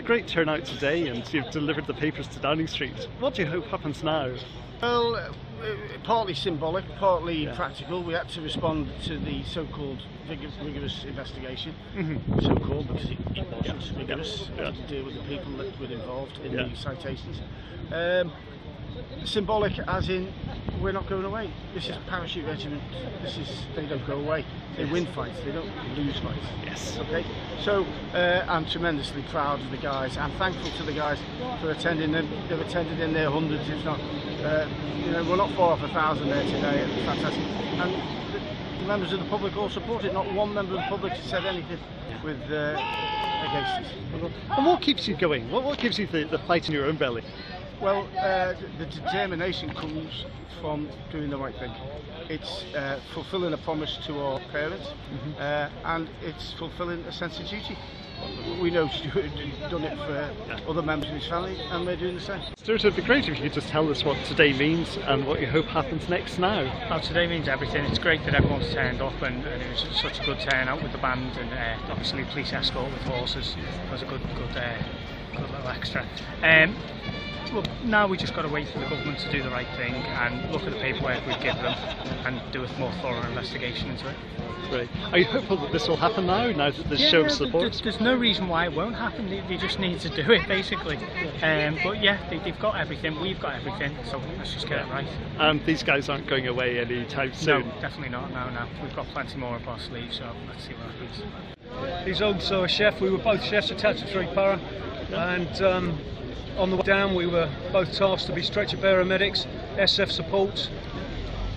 great turnout today and you've delivered the papers to Downing Street. What do you hope happens now? Well, uh, partly symbolic, partly Yeah. practical. We had to respond to the so-called vigor- rigorous investigation. Mhm. So-called because it, it wasn't Yeah. rigorous. Yeah. Didn't deal with the people that were involved in the citations. Um, symbolic as in we're not going away. This is parachute regiment. This is they don't go away. They win fights. They don't lose fights. Yes. Okay, so uh, I'm tremendously proud of the guys. I'm thankful to the guys for attending them. They've attended in their hundreds, if not, uh, you know, we're not far off a thousand there today. It's fantastic. And the members of the public all support it. Not one member of the public has said anything with uh, against it. And what keeps you going? What, what gives you the, the fight in your own belly? Well, uh, the determination comes from doing the right thing. It's uh, fulfilling a promise to our parents, uh, and it's fulfilling a sense of duty. We know Stewart had done it for other members of his family, and we're doing the same. Stuart, it'd be great if you could just tell us what today means and what you hope happens next now. Oh, today means everything. It's great that everyone's turned up and, and it was such a good turnout with the band and uh, obviously police escort with horses was a good, good, uh, good little extra. Um, look, now we just got to wait for the government to do the right thing and look at the paperwork we've given them and do a more thorough investigation into it. Great. Are you hopeful that this will happen now, now that there's show of yeah, support? There's, there's no reason why it won't happen. They, they just need to do it, basically. Um, but yeah, they, they've got everything. We've got everything. So let's just get it right. And these guys aren't going away anytime soon. No, definitely not. No, no. We've got plenty more up our sleeve. So let's see what happens. He's also a chef. We were both chefs at Tatton Street Para, and um, on the way down, we were both tasked to be stretcher bearer medics, SF support.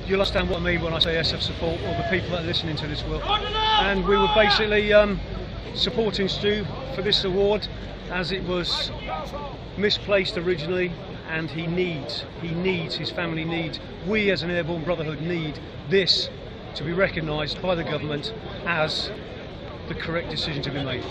You'll understand what I mean when I say SF support, or the people that are listening to this will. And we were basically um, supporting Stu for this award, as it was misplaced originally, and he needs, he needs, his family needs, we as an Airborne Brotherhood need this to be recognised by the government as the correct decision to be made.